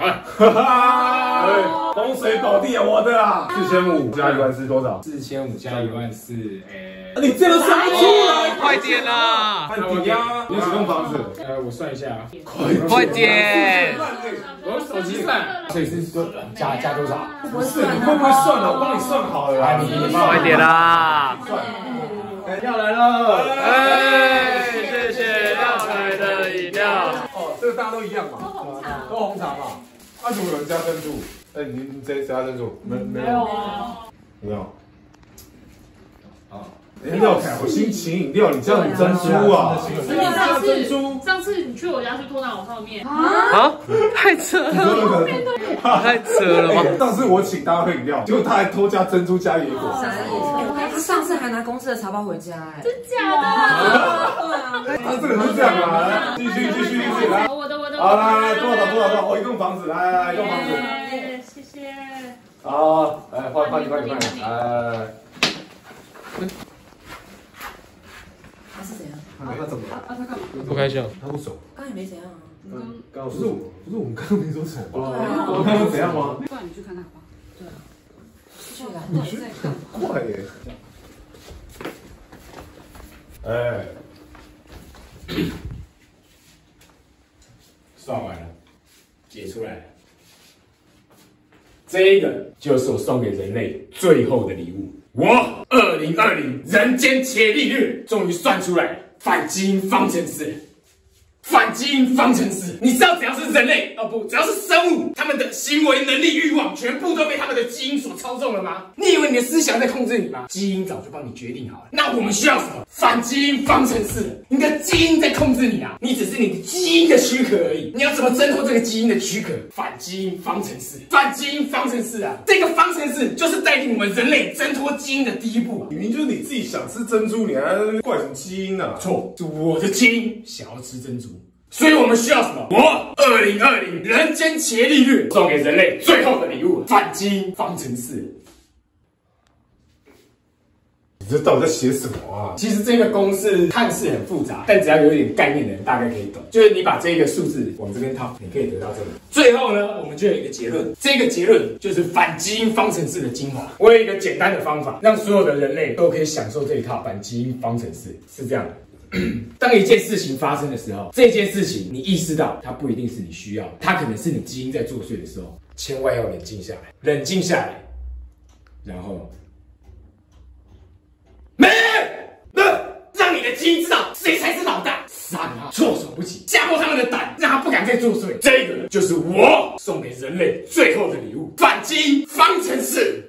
哈哈，风水宝地啊，我的啊，四千五加一万是多少？四千五加一万四，哎，你这个算不出来，快点啦！看抵押，你有几栋房子？呃，我算一下，快点！我用手机算，所以是多加加多少？不是，你会不会算了？我帮你算好了啦，你快点啦！算要来了，哎，谢谢要来的饮料。哦，这个大家都一样嘛，都红茶嘛。为什么有人加珍珠？哎，你你谁谁加珍珠？没没有啊？没有。啊，饮料开，我心情饮料，你这样珍珠啊？所以上次上次你去我家去偷拿我泡面啊，太扯了，太扯了吗？上次我请大家喝饮料，结果他还偷加珍珠加野果。他上次还拿公司的茶包回家，哎，真假的？他这个是这样啊，继续继续。好来来，多少多少多少？哦，一栋房子，来来来，一栋房子。谢谢。好，来换换你换你换你，来。他是谁啊？他怎么了？他他干嘛？不开心。他不熟。刚也没怎样啊。刚不是我，不是我们刚刚没说丑。我刚刚怎样吗？不然你去看他好不好？对啊。去了，到底在干嘛？快耶！哎，算完了，解出来了。这个就是我送给人类最后的礼物。我二零二零人间伽利略终于算出来反基因方程式。反基因方程式，你知道怎样算是人类哦不，只要是生物，他们的行为能力、欲望全部都被他们的基因所操纵了吗？你以为你的思想在控制你吗？基因早就帮你决定好了。那我们需要什么？反基因方程式。你的基因在控制你啊，你只是你的基因的躯壳而已。你要怎么挣脱这个基因的躯壳？反基因方程式，反基因方程式啊！这个方程式就是带领我们人类挣脱基因的第一步啊！明明就是你自己想吃珍珠，你还怪什么基因呢？错，是我的基因想要吃珍珠。所以我们需要什么？我二零二零人间伽利略送给人类最后的礼物——反基因方程式。你这到底在写什么啊？其实这个公式看似很复杂，但只要有一点概念的人大概可以懂。就是你把这个数字往这边套，你可以得到这个。最后呢，我们就有一个结论，这个结论就是反基因方程式的精华。我有一个简单的方法，让所有的人类都可以享受这一套反基因方程式，是这样的。当一件事情发生的时候，这件事情你意识到它不一定是你需要，它可能是你基因在作祟的时候，千万要冷静下来，冷静下来，然后，没，那让你的基因知道谁才是老大，杀他措手不及，吓破他们的胆，让他不敢再作祟。这个就是我送给人类最后的礼物——反基因方程式。